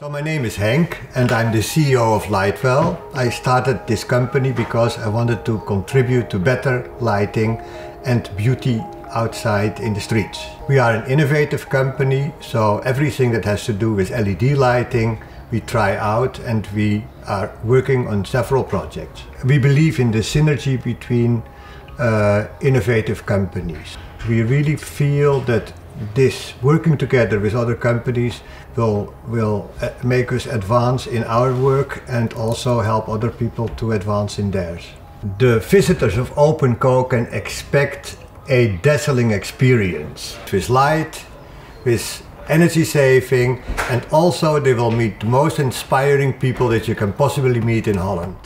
So my name is Henk and I'm the CEO of Lightwell. I started this company because I wanted to contribute to better lighting and beauty outside in the streets. We are an innovative company, so everything that has to do with LED lighting we try out and we are working on several projects. We believe in the synergy between uh, innovative companies. We really feel that this working together with other companies will will uh, make us advance in our work and also help other people to advance in theirs. The visitors of OpenCo can expect a dazzling experience with light, with energy saving and also they will meet the most inspiring people that you can possibly meet in Holland.